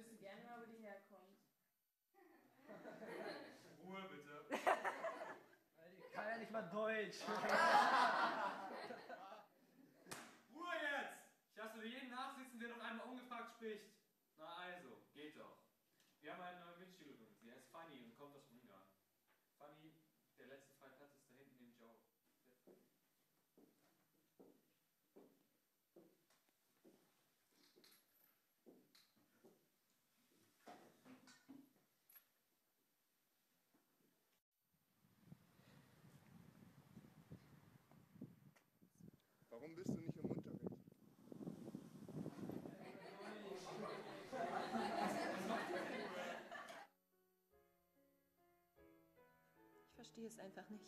wüsste gerne mal, wo die herkommt. Ruhe bitte. Ich kann ja nicht mal Deutsch. Ruhe jetzt! Ich lasse jeden nachsitzen, der doch einmal ungefragt spricht. Na also, geht doch. Wir haben eine neue Mitschülerin. Sie heißt Fanny und kommt aus Ungarn. Fanny, der letzte freie Platz ist da hinten im Joe. Bist du nicht im Unterricht? Ich verstehe es einfach nicht.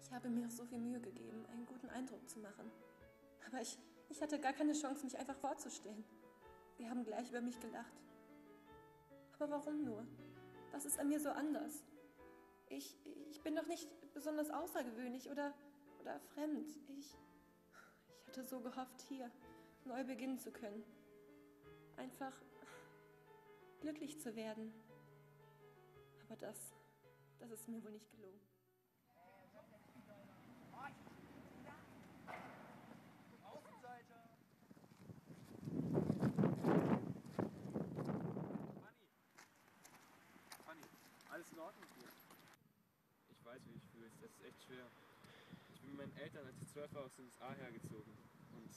Ich habe mir so viel Mühe gegeben, einen guten Eindruck zu machen. Aber ich, ich hatte gar keine Chance, mich einfach vorzustellen. Sie haben gleich über mich gelacht. Aber warum nur? Was ist an mir so anders? Ich, ich bin doch nicht besonders außergewöhnlich oder, oder fremd. Ich, ich hatte so gehofft, hier neu beginnen zu können. Einfach glücklich zu werden. Aber das, das ist mir wohl nicht gelungen. Fanny, alles in Ordnung hier? Ich weiß, wie ich fühle. Das ist echt schwer. Ich bin mit meinen Eltern, als ich zwölf war, aus den USA hergezogen. Und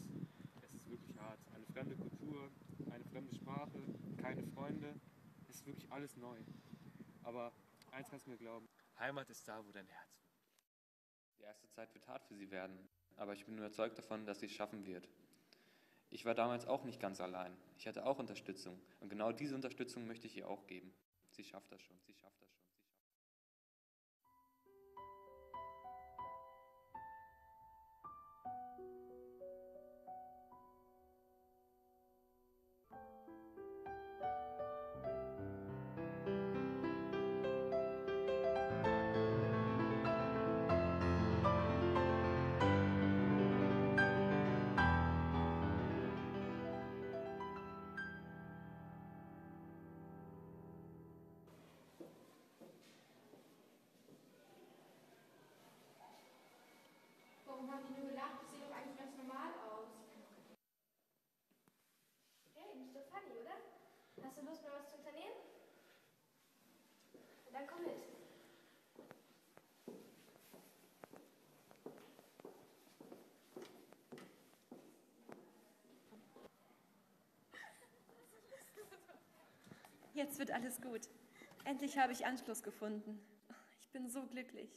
es ist wirklich hart. Eine fremde Kultur, eine fremde Sprache, keine Freunde. Es ist wirklich alles neu. Aber eins kannst du mir glauben. Heimat ist da, wo dein Herz wohnt. Die erste Zeit wird hart für sie werden, aber ich bin überzeugt davon, dass sie es schaffen wird. Ich war damals auch nicht ganz allein. Ich hatte auch Unterstützung und genau diese Unterstützung möchte ich ihr auch geben. Sie schafft das schon, sie schafft das schon. Lust, mal was zu unternehmen? Dann komm mit. Jetzt wird alles gut. Endlich habe ich Anschluss gefunden. Ich bin so glücklich.